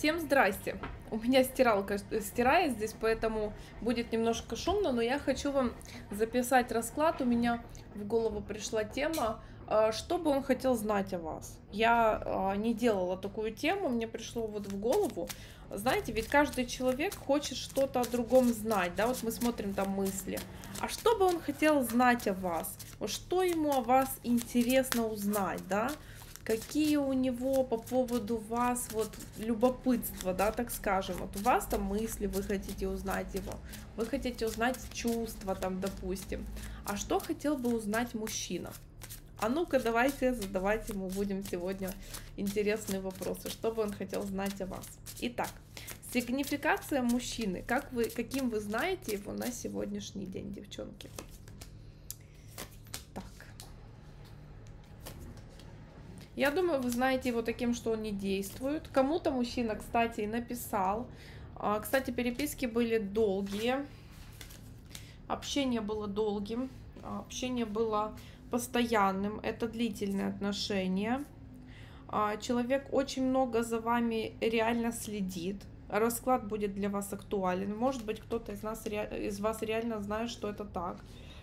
Всем здрасте! У меня стиралка стирает здесь, поэтому будет немножко шумно, но я хочу вам записать расклад. У меня в голову пришла тема, а, что бы он хотел знать о вас. Я а, не делала такую тему, мне пришло вот в голову. Знаете, ведь каждый человек хочет что-то о другом знать, да, вот мы смотрим там мысли. А что бы он хотел знать о вас? Что ему о вас интересно узнать, да? Какие у него по поводу вас вот любопытство, да, так скажем, вот у вас там мысли, вы хотите узнать его, вы хотите узнать чувства там, допустим, а что хотел бы узнать мужчина? А ну-ка, давайте задавать ему будем сегодня интересные вопросы, что бы он хотел знать о вас. Итак, сигнификация мужчины, как вы, каким вы знаете его на сегодняшний день, девчонки? Я думаю, вы знаете его таким, что он не действует. Кому-то мужчина, кстати, и написал. А, кстати, переписки были долгие. Общение было долгим. А, общение было постоянным. Это длительные отношения. А, человек очень много за вами реально следит. Расклад будет для вас актуален. Может быть, кто-то из, нас, из вас реально знает, что это так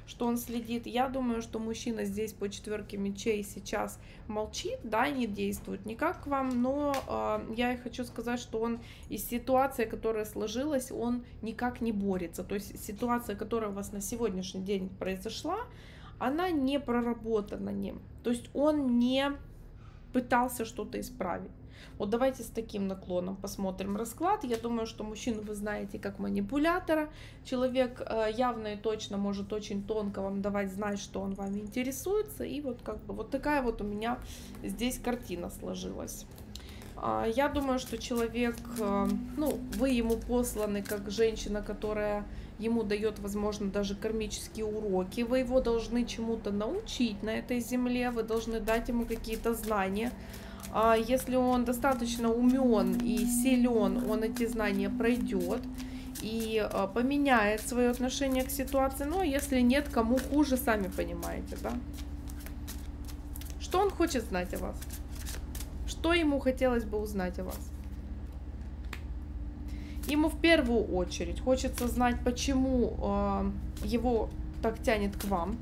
что он следит. Я думаю, что мужчина здесь по четверке мечей сейчас молчит, да, не действует никак к вам, но э, я хочу сказать, что он из ситуации, которая сложилась, он никак не борется. То есть ситуация, которая у вас на сегодняшний день произошла, она не проработана ним. То есть он не пытался что-то исправить. Вот давайте с таким наклоном посмотрим расклад. Я думаю, что мужчину вы знаете как манипулятора. Человек э, явно и точно может очень тонко вам давать знать, что он вами интересуется. И вот как бы вот такая вот у меня здесь картина сложилась. А, я думаю, что человек, э, ну, вы ему посланы как женщина, которая ему дает, возможно, даже кармические уроки. Вы его должны чему-то научить на этой земле, вы должны дать ему какие-то знания. А если он достаточно умен и силен, он эти знания пройдет и а, поменяет свое отношение к ситуации. Но если нет, кому хуже, сами понимаете, да? Что он хочет знать о вас? Что ему хотелось бы узнать о вас? Ему в первую очередь хочется знать, почему э, его так тянет к вам.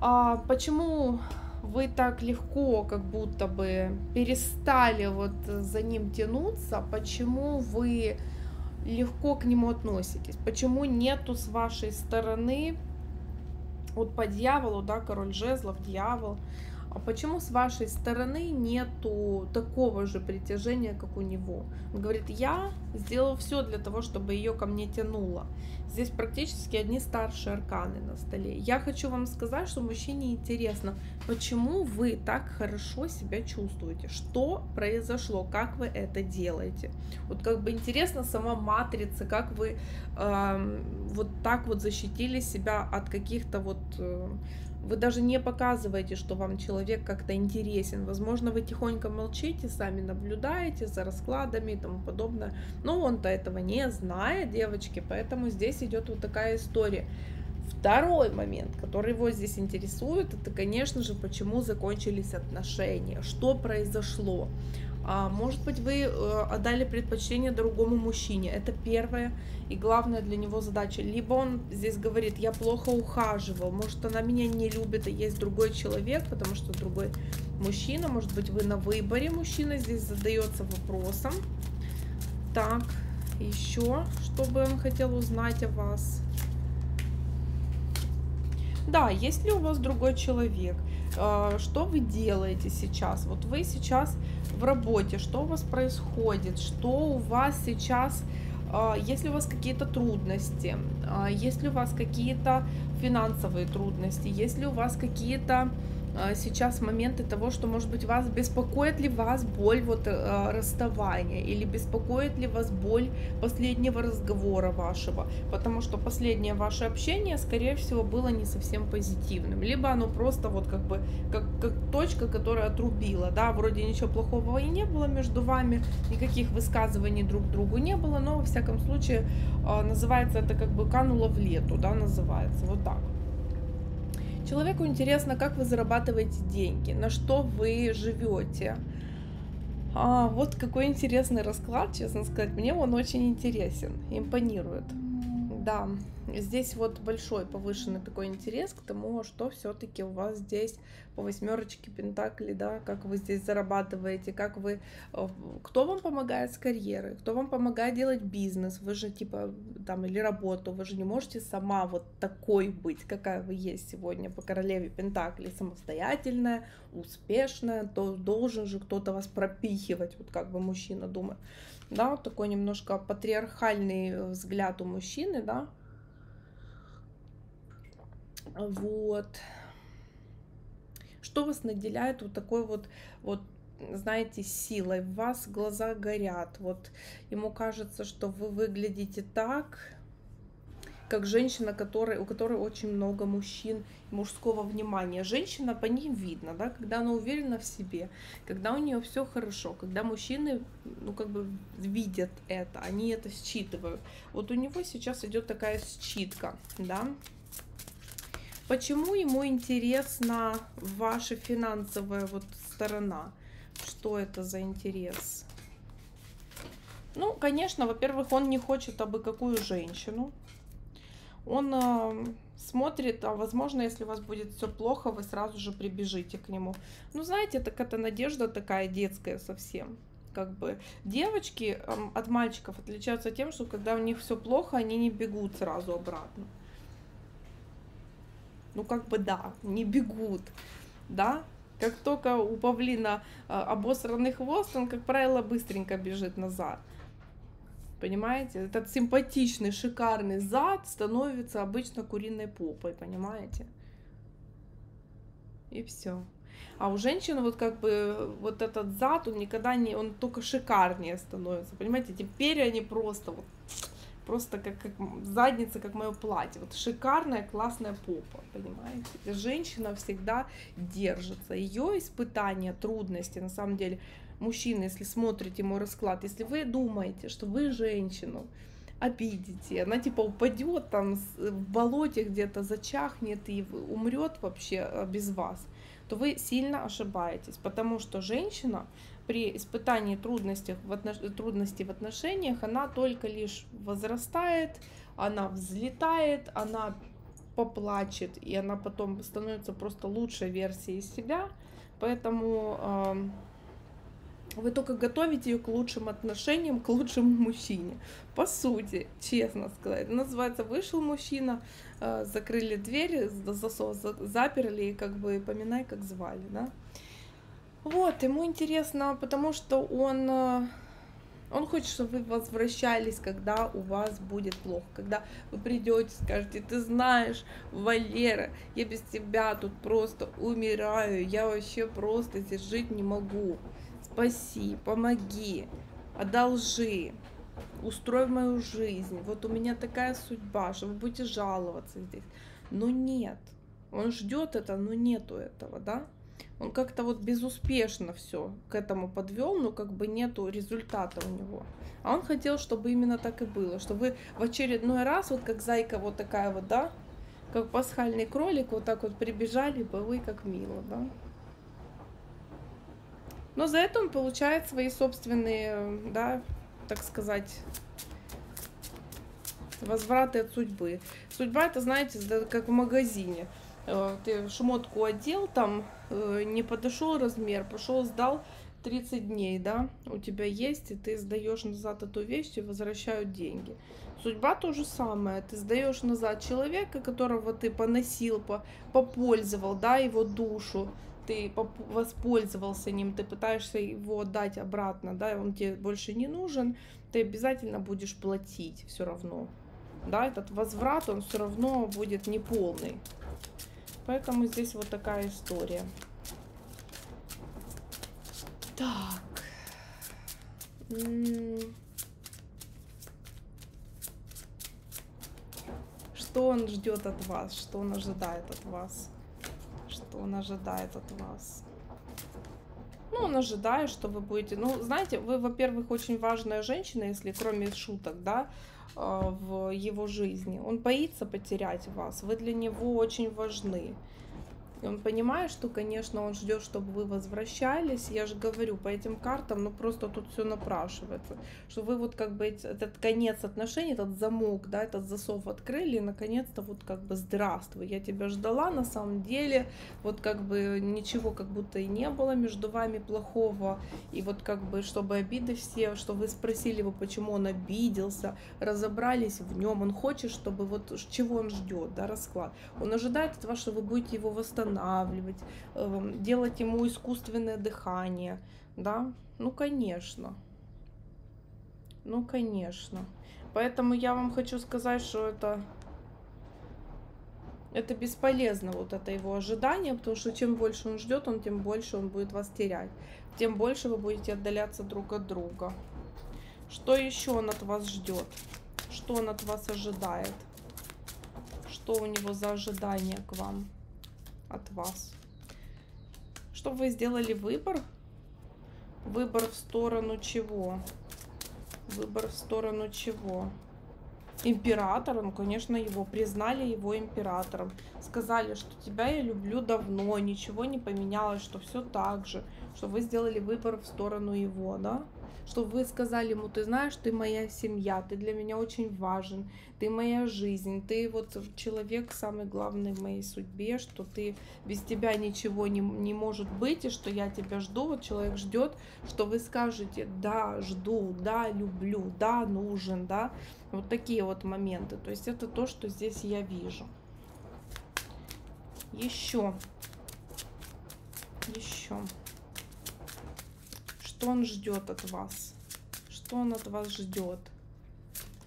А почему вы так легко как будто бы перестали вот за ним тянуться, почему вы легко к нему относитесь, почему нету с вашей стороны, вот по дьяволу, да, король жезлов, дьявол, почему с вашей стороны нету такого же притяжения, как у него? Он говорит, я сделал все для того, чтобы ее ко мне тянуло. Здесь практически одни старшие арканы на столе. Я хочу вам сказать, что мужчине интересно, почему вы так хорошо себя чувствуете, что произошло, как вы это делаете. Вот как бы интересно сама матрица, как вы э, вот так вот защитили себя от каких-то вот... Э, вы даже не показываете, что вам человек как-то интересен. Возможно, вы тихонько молчите, сами наблюдаете за раскладами и тому подобное. Но он-то этого не знает, девочки, поэтому здесь идет вот такая история. Второй момент, который его здесь интересует, это, конечно же, почему закончились отношения, что произошло. А, может быть, вы э, отдали предпочтение другому мужчине. Это первая и главная для него задача. Либо он здесь говорит, я плохо ухаживал, может, она меня не любит, а есть другой человек, потому что другой мужчина. Может быть, вы на выборе мужчина здесь задается вопросом. Так, еще, что бы он хотел узнать о вас. Да, есть ли у вас другой человек? А, что вы делаете сейчас? Вот вы сейчас в работе, что у вас происходит, что у вас сейчас, а, есть ли у вас какие-то трудности, а, есть ли у вас какие-то финансовые трудности, есть ли у вас какие-то сейчас моменты того, что, может быть, вас беспокоит ли вас боль вот э, расставания или беспокоит ли вас боль последнего разговора вашего, потому что последнее ваше общение, скорее всего, было не совсем позитивным, либо оно просто вот как бы как, как точка, которая отрубила, да, вроде ничего плохого и не было между вами, никаких высказываний друг другу не было, но во всяком случае э, называется это как бы кануло в лету, да, называется, вот так. Человеку интересно, как вы зарабатываете деньги, на что вы живете. А, вот какой интересный расклад, честно сказать. Мне он очень интересен, импонирует. Да, здесь вот большой повышенный такой интерес к тому, что все-таки у вас здесь по восьмерочке пентаклей, да, как вы здесь зарабатываете, как вы, э, кто вам помогает с карьерой, кто вам помогает делать бизнес, вы же типа там или работу, вы же не можете сама вот такой быть, какая вы есть сегодня по королеве пентаклей, самостоятельная, успешная, то должен же кто-то вас пропихивать, вот как бы мужчина думает, да, вот такой немножко патриархальный взгляд у мужчины, да, вот, что вас наделяет вот такой вот, вот знаете, силой, в вас глаза горят, вот ему кажется, что вы выглядите так, как женщина, которой, у которой очень много мужчин, мужского внимания. Женщина по ней видно, да, когда она уверена в себе, когда у нее все хорошо, когда мужчины, ну, как бы видят это, они это считывают. Вот у него сейчас идет такая считка, да, Почему ему интересна ваша финансовая вот сторона? Что это за интерес? Ну, конечно, во-первых, он не хочет абы какую женщину. Он э, смотрит, а возможно, если у вас будет все плохо, вы сразу же прибежите к нему. Ну, знаете, так это надежда такая детская совсем. Как бы девочки э, от мальчиков отличаются тем, что когда у них все плохо, они не бегут сразу обратно ну как бы да, не бегут, да, как только у павлина а, обосранный хвост, он, как правило, быстренько бежит назад. Понимаете? Этот симпатичный, шикарный зад становится обычно куриной попой, понимаете? И все. А у женщины вот как бы вот этот зад, он никогда не, он только шикарнее становится, понимаете? Теперь они просто вот просто как, как задница, как мое платье. Вот шикарная, классная попа, понимаете? Женщина всегда держится. Ее испытания, трудности, на самом деле, мужчина, если смотрите мой расклад, если вы думаете, что вы женщину обидите, она типа упадет там в болоте где-то, зачахнет и умрет вообще э, без вас, то вы сильно ошибаетесь, потому что женщина при испытании трудностей в, отнош... трудностей в отношениях, она только лишь возрастает, она взлетает, она поплачет, и она потом становится просто лучшей версией себя. Поэтому э, вы только готовите ее к лучшим отношениям, к лучшему мужчине. По сути, честно сказать. Называется «Вышел мужчина», э, закрыли дверь, засов заперли, и как бы поминай, как звали, да. Вот, ему интересно, потому что он, э, он хочет, чтобы вы возвращались, когда у вас будет плохо, когда вы придете, скажете, ты знаешь, Валера, я без тебя тут просто умираю, я вообще просто здесь жить не могу. Спаси, помоги, одолжи, устрой мою жизнь. Вот у меня такая судьба, что вы будете жаловаться здесь. Но нет, он ждет это, но нету этого, да? он как-то вот безуспешно все к этому подвел, но как бы нету результата у него. А он хотел, чтобы именно так и было, чтобы в очередной раз, вот как зайка вот такая вот, да, как пасхальный кролик, вот так вот прибежали бы вы, как мило, да. Но за это он получает свои собственные, да, так сказать, возвраты от судьбы. Судьба это, знаете, как в магазине. Э, ты шмотку одел, там э, не подошел размер, пошел, сдал 30 дней, да, у тебя есть, и ты сдаешь назад эту вещь и возвращают деньги. Судьба то же самое, ты сдаешь назад человека, которого ты поносил, по, попользовал, да, его душу, ты воспользовался ним, ты пытаешься его отдать обратно, да, он тебе больше не нужен, ты обязательно будешь платить все равно. Да, этот возврат, он все равно будет неполный. Поэтому здесь вот такая история. Так. Что он ждет от вас? Что он ожидает от вас? Что он ожидает от вас? Ну, он ожидает, что вы будете... Ну, знаете, вы, во-первых, очень важная женщина, если кроме шуток, да, а, в его жизни. Он боится потерять вас, вы для него очень важны. Он понимает, что, конечно, он ждет, чтобы вы возвращались. Я же говорю, по этим картам, ну просто тут все напрашивается. Что вы вот как бы этот конец отношений, этот замок, да, этот засов открыли, и наконец-то вот как бы здравствуй, я тебя ждала, на самом деле, вот как бы ничего как будто и не было между вами плохого. И вот как бы, чтобы обиды все, что вы спросили его, почему он обиделся, разобрались в нем, он хочет, чтобы вот чего он ждет, да, расклад. Он ожидает от вас, что вы будете его восстанавливать восстанавливать, эм, делать ему искусственное дыхание, да? Ну, конечно. Ну, конечно. Поэтому я вам хочу сказать, что это это бесполезно, вот это его ожидание, потому что чем больше он ждет, он тем больше он будет вас терять. Тем больше вы будете отдаляться друг от друга. Что еще он от вас ждет? Что он от вас ожидает? Что у него за ожидание к вам? От вас. Чтобы вы сделали выбор. Выбор в сторону чего? Выбор в сторону чего? Императора, ну, конечно, его признали его императором. Сказали, что тебя я люблю давно, ничего не поменялось, что все так же, что вы сделали выбор в сторону его, да? Чтобы вы сказали ему, ты знаешь, ты моя семья, ты для меня очень важен, ты моя жизнь, ты вот человек самый главный в моей судьбе, что ты без тебя ничего не, не может быть, и что я тебя жду, вот человек ждет, что вы скажете, да, жду, да, люблю, да, нужен, да, вот такие вот моменты, то есть это то, что здесь я вижу. Еще, еще. Что он ждет от вас? Что он от вас ждет?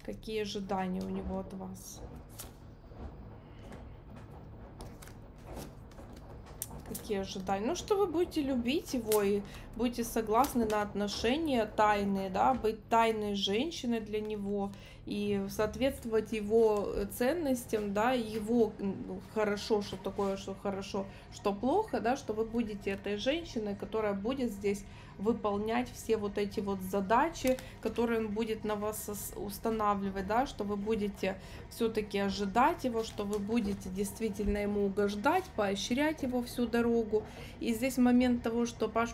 Какие ожидания у него от вас? Какие ожидания? Ну, что вы будете любить его и будете согласны на отношения тайные, да, быть тайной женщиной для него и соответствовать его ценностям, да, его ну, хорошо, что такое, что хорошо, что плохо, да, что вы будете этой женщиной, которая будет здесь выполнять все вот эти вот задачи, которые он будет на вас устанавливать, да, что вы будете все-таки ожидать его, что вы будете действительно ему угождать, поощрять его всю дорогу. И здесь момент того, что Паш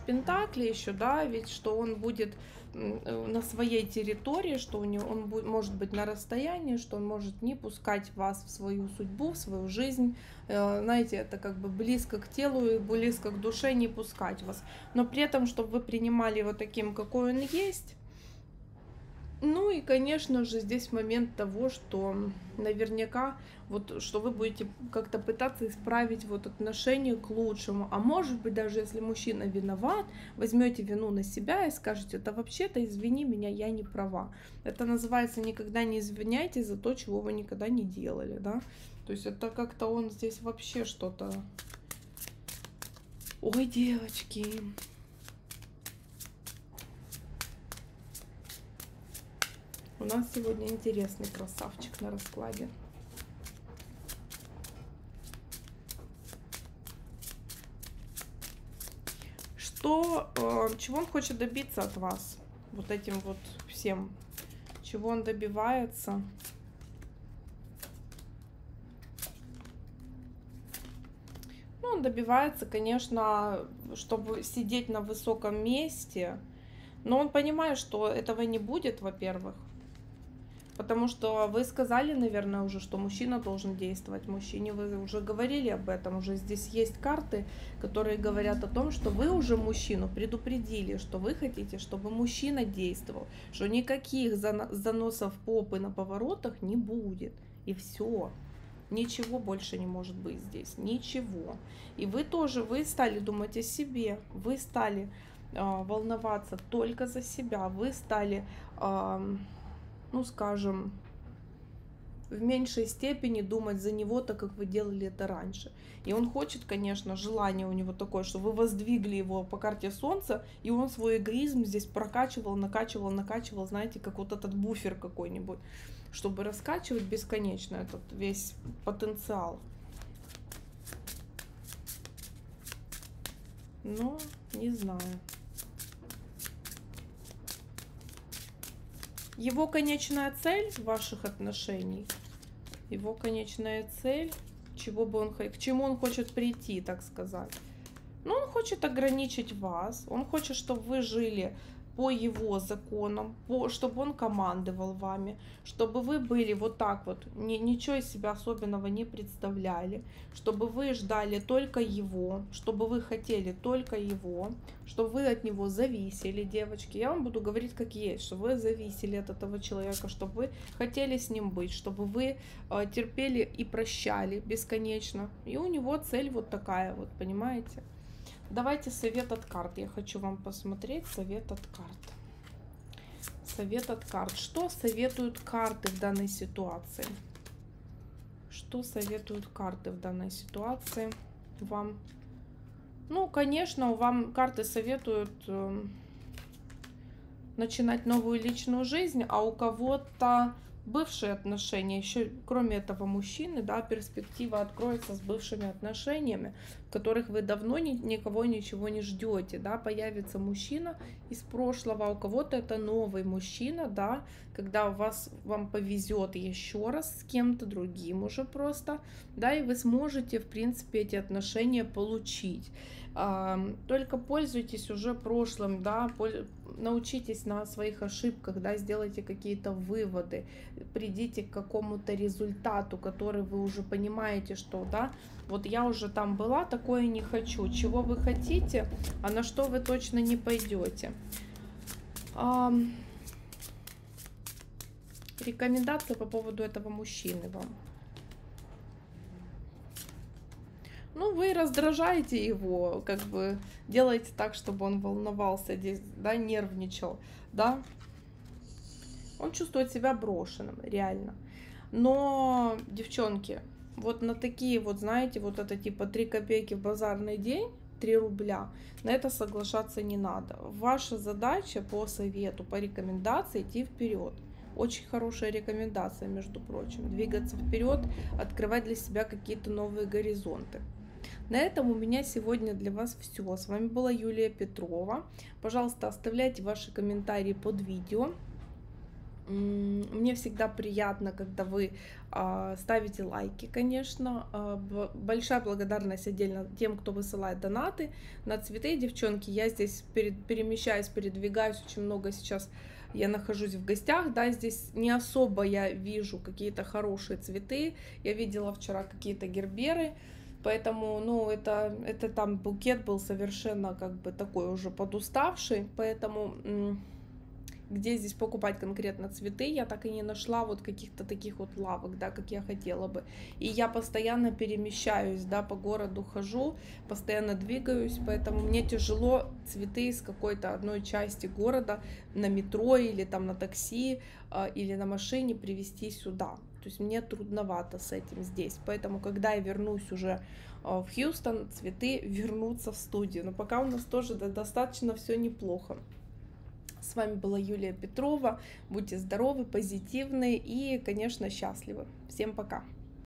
Пентакли еще, да, ведь что он будет Э, на своей территории, что у него он будет, может быть на расстоянии, что он может не пускать вас в свою судьбу, в свою жизнь. Э, знаете, это как бы близко к телу и близко к душе не пускать вас. Но при этом, чтобы вы принимали его таким, какой он есть, ну и, конечно же, здесь момент того, что наверняка вот, что вы будете как-то пытаться исправить вот отношения к лучшему. А может быть, даже если мужчина виноват, возьмете вину на себя и скажете, это вообще-то извини меня, я не права. Это называется никогда не извиняйте за то, чего вы никогда не делали, да. То есть это как-то он здесь вообще что-то... Ой, девочки, У нас сегодня интересный красавчик на раскладе. Что, э, чего он хочет добиться от вас? Вот этим вот всем. Чего он добивается? Ну, он добивается, конечно, чтобы сидеть на высоком месте. Но он понимает, что этого не будет, во-первых. Потому что вы сказали, наверное, уже, что мужчина должен действовать. Мужчине вы уже говорили об этом. Уже здесь есть карты, которые говорят о том, что вы уже мужчину предупредили, что вы хотите, чтобы мужчина действовал, что никаких заносов попы на поворотах не будет. И все. Ничего больше не может быть здесь. Ничего. И вы тоже, вы стали думать о себе. Вы стали э, волноваться только за себя. Вы стали... Э, ну, скажем, в меньшей степени думать за него, так как вы делали это раньше. И он хочет, конечно, желание у него такое, что вы воздвигли его по карте Солнца, и он свой эгоизм здесь прокачивал, накачивал, накачивал, знаете, как вот этот буфер какой-нибудь, чтобы раскачивать бесконечно этот весь потенциал. Но не знаю. Его конечная цель ваших отношений, его конечная цель, чего бы он, к чему он хочет прийти, так сказать. Ну, он хочет ограничить вас, он хочет, чтобы вы жили по его законам, по, чтобы он командовал вами, чтобы вы были вот так вот, ни, ничего из себя особенного не представляли, чтобы вы ждали только его, чтобы вы хотели только его, чтобы вы от него зависели, девочки. Я вам буду говорить как есть, чтобы вы зависели от этого человека, чтобы вы хотели с ним быть, чтобы вы э, терпели и прощали бесконечно. И у него цель вот такая вот, понимаете? Давайте совет от карт. Я хочу вам посмотреть совет от карт. Совет от карт. Что советуют карты в данной ситуации? Что советуют карты в данной ситуации вам? Ну, конечно, вам карты советуют э, начинать новую личную жизнь, а у кого-то бывшие отношения, еще кроме этого мужчины, да, перспектива откроется с бывшими отношениями, в которых вы давно ни, никого ничего не ждете, да, появится мужчина из прошлого, а у кого-то это новый мужчина, да, когда у вас, вам повезет еще раз с кем-то другим уже просто, да, и вы сможете, в принципе, эти отношения получить. Только пользуйтесь уже прошлым, да, научитесь на своих ошибках, да, сделайте какие-то выводы, придите к какому-то результату, который вы уже понимаете, что, да, вот я уже там была, такое не хочу, чего вы хотите, а на что вы точно не пойдете. Рекомендация по поводу этого мужчины вам. Ну, вы раздражаете его, как бы делаете так, чтобы он волновался здесь, да, нервничал, да. Он чувствует себя брошенным, реально. Но, девчонки, вот на такие вот, знаете, вот это типа 3 копейки в базарный день, 3 рубля, на это соглашаться не надо. Ваша задача по совету, по рекомендации идти вперед. Очень хорошая рекомендация, между прочим. Двигаться вперед, открывать для себя какие-то новые горизонты. На этом у меня сегодня для вас все. С вами была Юлия Петрова. Пожалуйста, оставляйте ваши комментарии под видео. Мне всегда приятно, когда вы э, ставите лайки, конечно. Э, большая благодарность отдельно тем, кто высылает донаты на цветы. Девчонки, я здесь перемещаюсь, передвигаюсь очень много сейчас. Я нахожусь в гостях, да, здесь не особо я вижу какие-то хорошие цветы. Я видела вчера какие-то герберы. Поэтому, ну, это, это там букет был совершенно как бы такой уже подуставший, поэтому где здесь покупать конкретно цветы, я так и не нашла вот каких-то таких вот лавок, да, как я хотела бы. И я постоянно перемещаюсь, да, по городу хожу, постоянно двигаюсь, поэтому мне тяжело цветы из какой-то одной части города на метро или там на такси э, или на машине привезти сюда. То есть мне трудновато с этим здесь. Поэтому, когда я вернусь уже а, в Хьюстон, цветы вернутся в студию. Но пока у нас тоже достаточно все неплохо. С вами была Юлия Петрова. Будьте здоровы, позитивны и, конечно, счастливы. Всем пока!